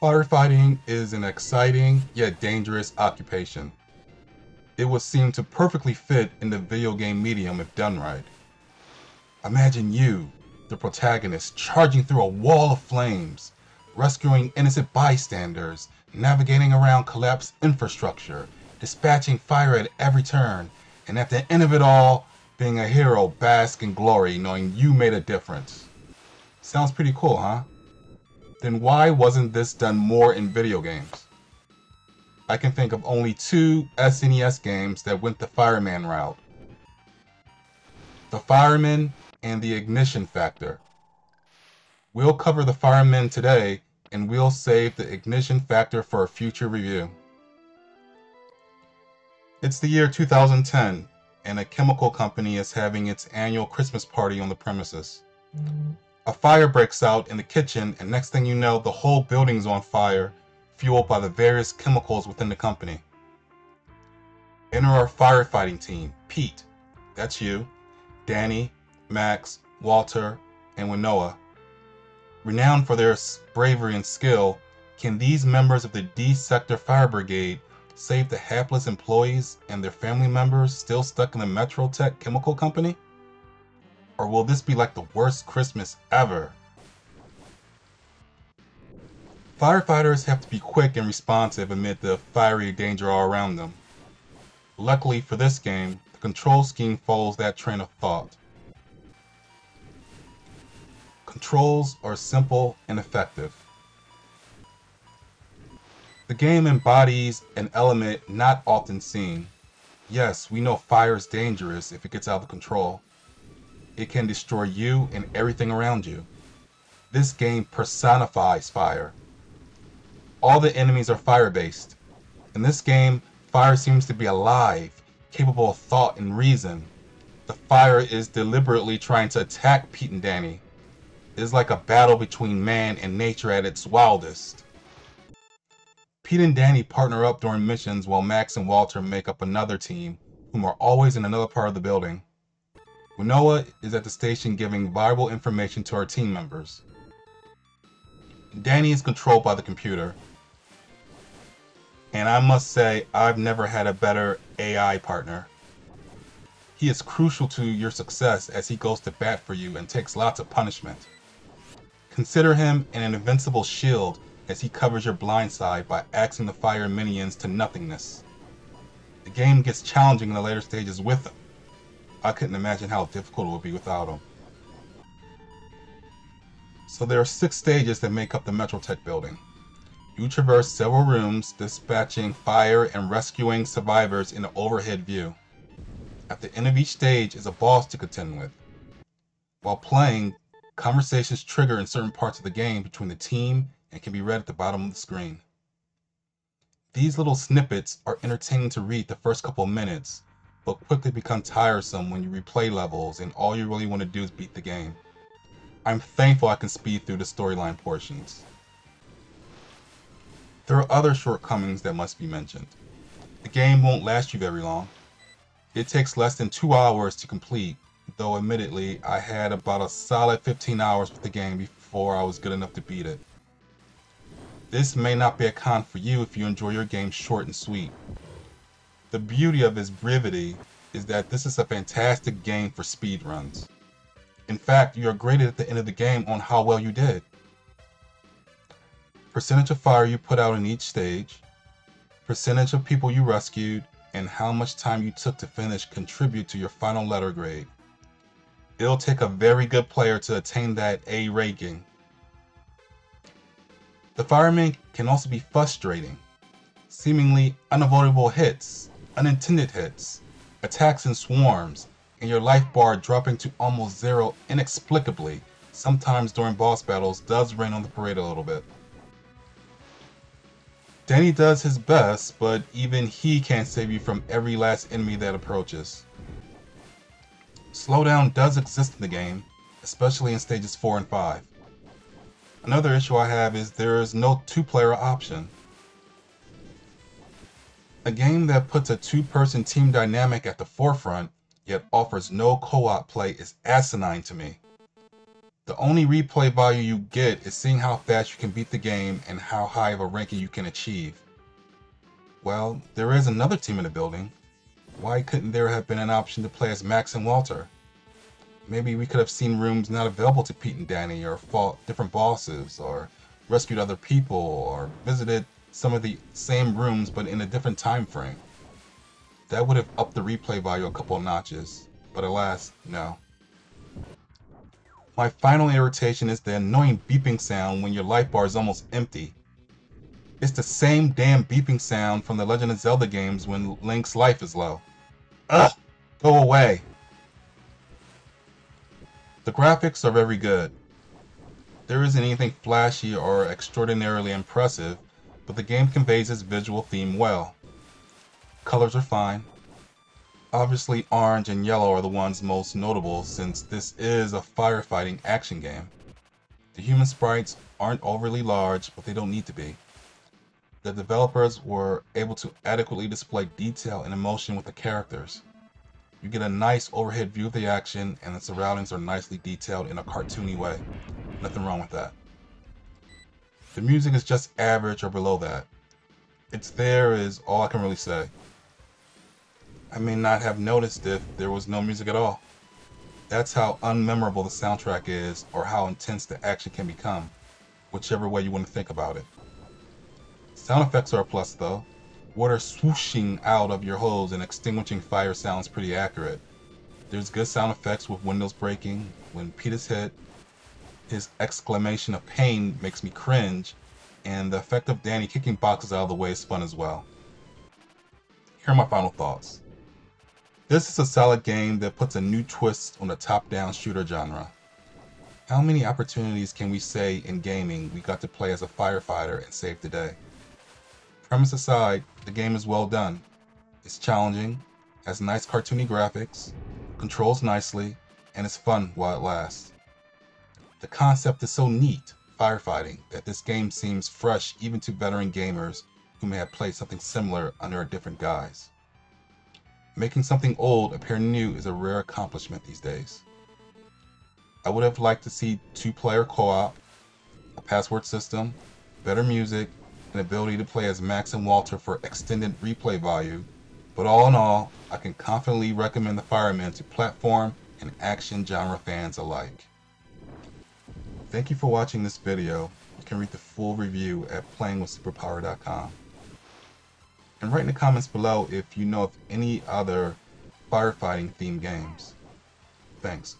Firefighting is an exciting yet dangerous occupation. It would seem to perfectly fit in the video game medium if done right. Imagine you, the protagonist, charging through a wall of flames, rescuing innocent bystanders, navigating around collapsed infrastructure, dispatching fire at every turn, and at the end of it all, being a hero bask in glory knowing you made a difference. Sounds pretty cool, huh? Then why wasn't this done more in video games? I can think of only two SNES games that went the fireman route. The Firemen and the Ignition Factor. We'll cover the Firemen today and we'll save the Ignition Factor for a future review. It's the year 2010 and a chemical company is having its annual Christmas party on the premises. A fire breaks out in the kitchen, and next thing you know, the whole building's on fire, fueled by the various chemicals within the company. Enter our firefighting team Pete, that's you, Danny, Max, Walter, and Winnoa. Renowned for their bravery and skill, can these members of the D Sector Fire Brigade save the hapless employees and their family members still stuck in the Metrotech Chemical Company? Or will this be like the worst Christmas ever? Firefighters have to be quick and responsive amid the fiery danger all around them. Luckily for this game, the control scheme follows that train of thought. Controls are simple and effective. The game embodies an element not often seen. Yes, we know fire is dangerous if it gets out of control. It can destroy you and everything around you. This game personifies fire. All the enemies are fire based. In this game, fire seems to be alive, capable of thought and reason. The fire is deliberately trying to attack Pete and Danny. It is like a battle between man and nature at its wildest. Pete and Danny partner up during missions while Max and Walter make up another team, whom are always in another part of the building. Winnoa is at the station giving vital information to our team members. Danny is controlled by the computer. And I must say, I've never had a better AI partner. He is crucial to your success as he goes to bat for you and takes lots of punishment. Consider him an invincible shield as he covers your blind side by axing the fire minions to nothingness. The game gets challenging in the later stages with him. I couldn't imagine how difficult it would be without them. So there are six stages that make up the Metrotech building. You traverse several rooms, dispatching fire and rescuing survivors in an overhead view. At the end of each stage is a boss to contend with. While playing, conversations trigger in certain parts of the game between the team and can be read at the bottom of the screen. These little snippets are entertaining to read the first couple minutes, but quickly become tiresome when you replay levels and all you really want to do is beat the game. I'm thankful I can speed through the storyline portions. There are other shortcomings that must be mentioned. The game won't last you very long. It takes less than 2 hours to complete, though admittedly I had about a solid 15 hours with the game before I was good enough to beat it. This may not be a con for you if you enjoy your game short and sweet. The beauty of its brevity is that this is a fantastic game for speedruns. In fact, you are graded at the end of the game on how well you did. Percentage of fire you put out in each stage, percentage of people you rescued, and how much time you took to finish contribute to your final letter grade. It'll take a very good player to attain that A ranking, the firemen can also be frustrating. Seemingly unavoidable hits, unintended hits, attacks in swarms, and your life bar dropping to almost zero inexplicably, sometimes during boss battles, does rain on the parade a little bit. Danny does his best, but even he can't save you from every last enemy that approaches. Slowdown does exist in the game, especially in stages 4 and 5. Another issue I have is there is no two-player option. A game that puts a two-person team dynamic at the forefront, yet offers no co-op play is asinine to me. The only replay value you get is seeing how fast you can beat the game and how high of a ranking you can achieve. Well, there is another team in the building. Why couldn't there have been an option to play as Max and Walter? Maybe we could have seen rooms not available to Pete and Danny, or fought different bosses, or rescued other people, or visited some of the same rooms but in a different time frame. That would have upped the replay value a couple notches, but alas, no. My final irritation is the annoying beeping sound when your life bar is almost empty. It's the same damn beeping sound from the Legend of Zelda games when Link's life is low. Ugh! Go away! The graphics are very good. There isn't anything flashy or extraordinarily impressive, but the game conveys its visual theme well. Colors are fine, Obviously orange and yellow are the ones most notable since this is a firefighting action game. The human sprites aren't overly large, but they don't need to be. The developers were able to adequately display detail and emotion with the characters. You get a nice overhead view of the action, and the surroundings are nicely detailed in a cartoony way. Nothing wrong with that. The music is just average or below that. It's there is all I can really say. I may not have noticed if there was no music at all. That's how unmemorable the soundtrack is, or how intense the action can become, whichever way you want to think about it. Sound effects are a plus though. Water swooshing out of your hose and extinguishing fire sounds pretty accurate. There's good sound effects with windows breaking, when Pete is hit, his exclamation of pain makes me cringe, and the effect of Danny kicking boxes out of the way is fun as well. Here are my final thoughts. This is a solid game that puts a new twist on the top-down shooter genre. How many opportunities can we say in gaming we got to play as a firefighter and save the day? Premise aside, the game is well done. It's challenging, has nice cartoony graphics, controls nicely, and is fun while it lasts. The concept is so neat, firefighting, that this game seems fresh even to veteran gamers who may have played something similar under a different guise. Making something old appear new is a rare accomplishment these days. I would have liked to see two-player co-op, a password system, better music, and ability to play as Max and Walter for extended replay value, but all in all, I can confidently recommend The Firemen to platform and action genre fans alike. Thank you for watching this video. You can read the full review at playingwithsuperpower.com. And write in the comments below if you know of any other firefighting themed games. Thanks.